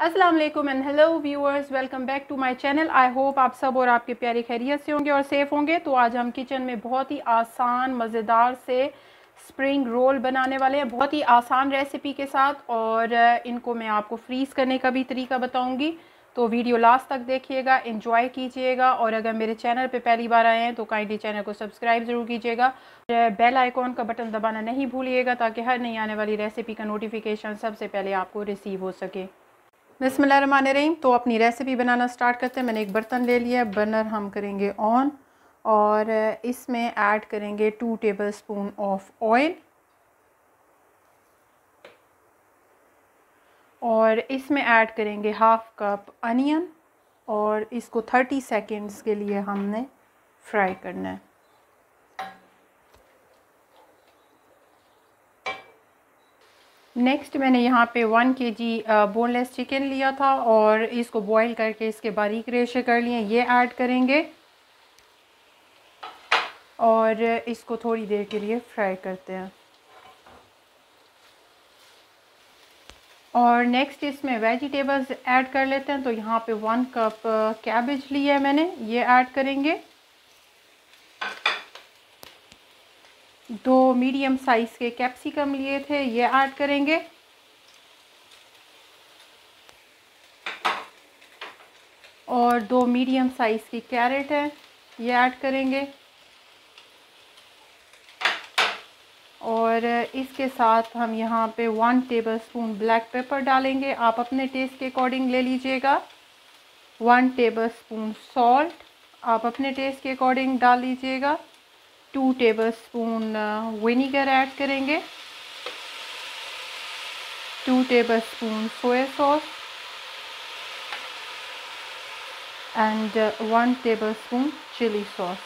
अस्सलाम वालेकुम and hello viewers welcome back to my channel I hope आप सब और आपके प्यारी खैरियत से होंगे और सेफ़ होंगे। तो आज हम किचन में बहुत ही आसान, मज़ेदार से स्प्रिंग रोल बनाने वाले हैं। बहुत ही आसान रेसिपी के साथ और इनको मैं आपको फ्रीज़ करने का भी तरीका बताऊँगी। तो वीडियो लास्ट तक देखिएगा इंजॉय कीजिएगा और अगर मेरे चैनल पे पहली बार आए हैं तो काइंडली चैनल को सब्सक्राइब ज़रूर कीजिएगा। बेल आइकॉन का बटन दबाना नहीं भूलिएगा ताकि हर नई आने वाली रेसिपी का नोटिफिकेशन सबसे पहले आपको रिसीव हो सके। रहीम तो अपनी रेसिपी बनाना स्टार्ट करते हैं। मैंने एक बर्तन ले लिया बर्नर हम करेंगे ऑन और इसमें ऐड करेंगे two tablespoon of oil और इसमें ऐड करेंगे हाफ़ कप अनियन और इसको 30 सेकेंड्स के लिए हमने फ्राई करना है। नेक्स्ट मैंने यहाँ पे वन के जी बोनलेस चिकन लिया था और इसको बॉईल करके इसके बारीक रेशे कर लिए। ये ऐड करेंगे। और इसको थोड़ी देर के लिए फ्राई करते हैं। और नेक्स्ट इसमें वेजिटेबल्स ऐड कर लेते हैं। तो यहाँ पे वन कप कैबेज लिया है मैंने। ये ऐड करेंगे। दो मीडियम साइज़ के कैप्सिकम लिए थे, ये ऐड करेंगे। और दो मीडियम साइज़ की कैरेट है, ये ऐड करेंगे। और इसके साथ हम यहाँ पे one tablespoon black pepper डालेंगे। आप अपने टेस्ट के अकॉर्डिंग ले लीजिएगा। वन टेबल स्पून सॉल्ट आप अपने टेस्ट के अकॉर्डिंग डाल लीजिएगा। Two tablespoon vinegar add करेंगे। Two tablespoon soya sauce and one tablespoon chilli sauce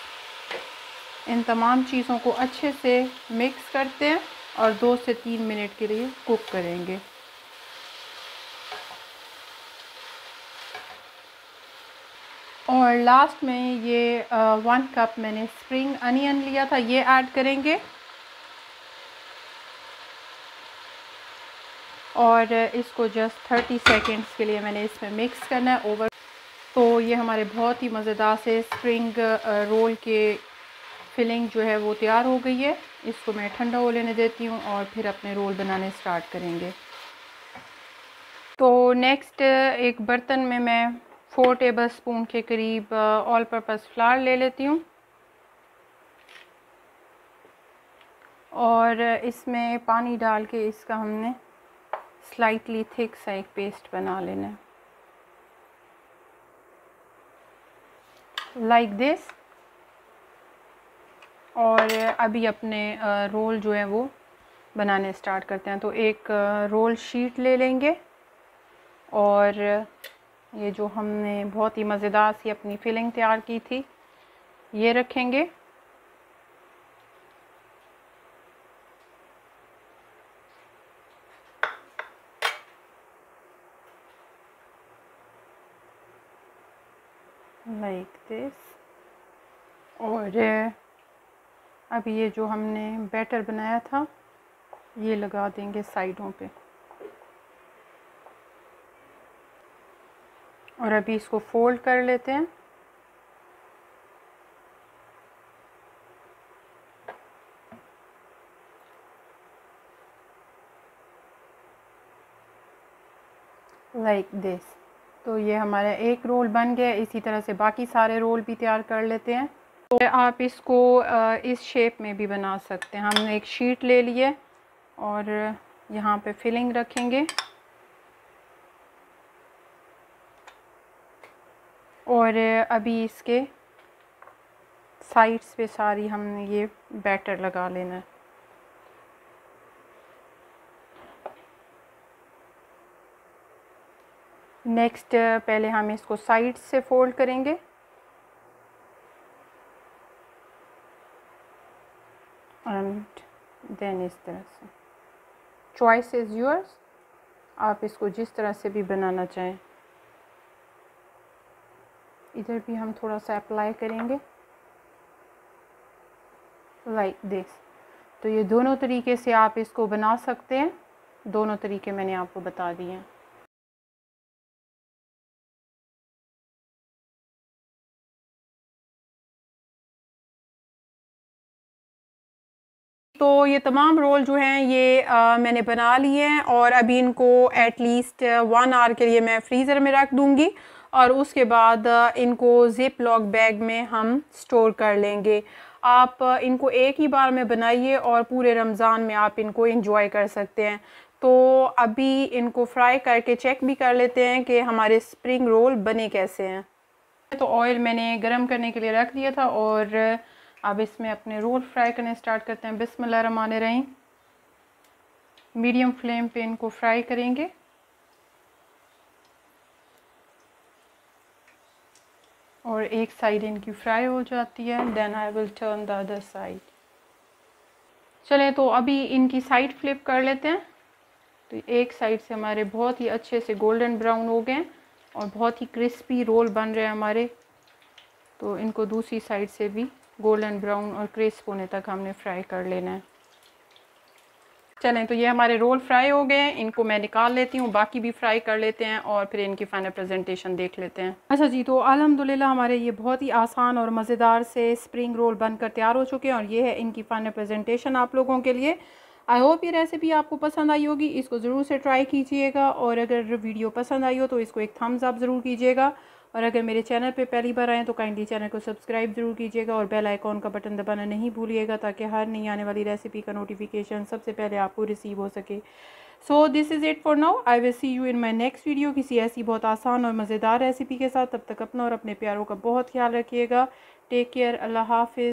इन तमाम चीज़ों को अच्छे से मिक्स करते हैं और दो से तीन मिनट के लिए कुक करेंगे। और लास्ट में ये वन कप मैंने स्प्रिंग अनियन लिया था, ये ऐड करेंगे। और इसको जस्ट थर्टी सेकेंड्स के लिए मैंने इसमें मिक्स करना है ओवर तो ये हमारे बहुत ही मज़ेदार से स्प्रिंग रोल के फिलिंग जो है वो तैयार हो गई है। इसको मैं ठंडा हो लेने देती हूँ और फिर अपने रोल बनाने स्टार्ट करेंगे। तो नेक्स्ट एक बर्तन में मैं फोर टेबल स्पून के करीब ऑल पर्पज़ फ्लावर ले लेती हूँ। और इसमें पानी डाल के इसका हमने स्लाइटली थिक सा एक पेस्ट बना लेना है। लाइक दिस और अभी अपने रोल जो है वो बनाने स्टार्ट करते हैं। तो एक रोल शीट ले लेंगे। और ये जो हमने बहुत ही मज़ेदार सी अपनी फिलिंग तैयार की थी, ये रखेंगे। लाइक दिस और अब ये जो हमने बैटर बनाया था, ये लगा देंगे साइडों पे। और अभी इसको फोल्ड कर लेते हैं। लाइक like दिस तो ये हमारा एक रोल बन गया, इसी तरह से बाकी सारे रोल भी तैयार कर लेते हैं। तो आप इसको इस शेप में भी बना सकते हैं। हमने एक शीट ले लिए और यहाँ पे फिलिंग रखेंगे। और अभी इसके साइड्स पे सारी हमने ये बैटर लगा लेना है। नेक्स्ट पहले हम इसको साइड से फोल्ड करेंगे। एंड देन इस तरह से। चॉइस इज़ योर्स आप इसको जिस तरह से भी बनाना चाहें। इधर भी हम थोड़ा सा अप्लाई करेंगे। लाइक like दिस तो ये दोनों तरीके से आप इसको बना सकते हैं। दोनों तरीके मैंने आपको बता दिए हैं। तो ये तमाम रोल जो हैं ये आ, मैंने बना लिए हैं और अभी इनको एटलीस्ट वन आवर के लिए मैं फ्रीज़र में रख दूँगी। और उसके बाद इनको ज़िप लॉक बैग में हम स्टोर कर लेंगे। आप इनको एक ही बार में बनाइए और पूरे रमज़ान में आप इनको इंजॉय कर सकते हैं। तो अभी इनको फ्राई करके चेक भी कर लेते हैं कि हमारे स्प्रिंग रोल बने कैसे हैं। तो ऑयल मैंने गरम करने के लिए रख दिया था और अब इसमें अपने रोल फ्राई करने स्टार्ट करते हैं। बिस्मिल्लाह रहमान रहीम। मीडियम फ्लेम पे इनको फ्राई करेंगे। और एक साइड इनकी फ्राई हो जाती है then I will turn the other side चलें तो अभी इनकी साइड फ्लिप कर लेते हैं। तो एक साइड से हमारे बहुत ही अच्छे से गोल्डन ब्राउन हो गए और बहुत ही क्रिस्पी रोल बन रहे हैं हमारे। तो इनको दूसरी साइड से भी गोल्डन ब्राउन और क्रिस्प होने तक हमने फ्राई कर लेना है। चलें तो ये हमारे रोल फ्राई हो गए हैं इनको मैं निकाल लेती हूँ, बाकी भी फ्राई कर लेते हैं और फिर इनकी फ़ाइनल प्रेजेंटेशन देख लेते हैं। अच्छा जी तो अल्हम्दुलिल्लाह हमारे ये बहुत ही आसान और मज़ेदार से स्प्रिंग रोल बनकर तैयार हो चुके हैं और ये है इनकी फ़ाइनल प्रेजेंटेशन आप लोगों के लिए। आई होप ये रेसिपी आपको पसंद आई होगी, इसको ज़रूर से ट्राई कीजिएगा और अगर वीडियो पसंद आई हो तो इसको एक थम्स अप ज़रूर कीजिएगा। और अगर मेरे चैनल पे पहली बार आएँ तो काइंडली चैनल को सब्सक्राइब ज़रूर कीजिएगा और बेल आइकॉन का बटन दबाना नहीं भूलिएगा ताकि हर नई आने वाली रेसिपी का नोटिफिकेशन सबसे पहले आपको रिसीव हो सके। So this is it for now I will see you in my next video किसी ऐसी बहुत आसान और मज़ेदार रेसिपी के साथ तब तक अपना और अपने प्यारों का बहुत ख्याल रखिएगा। टेक केयर अल्लाह हाफिज़।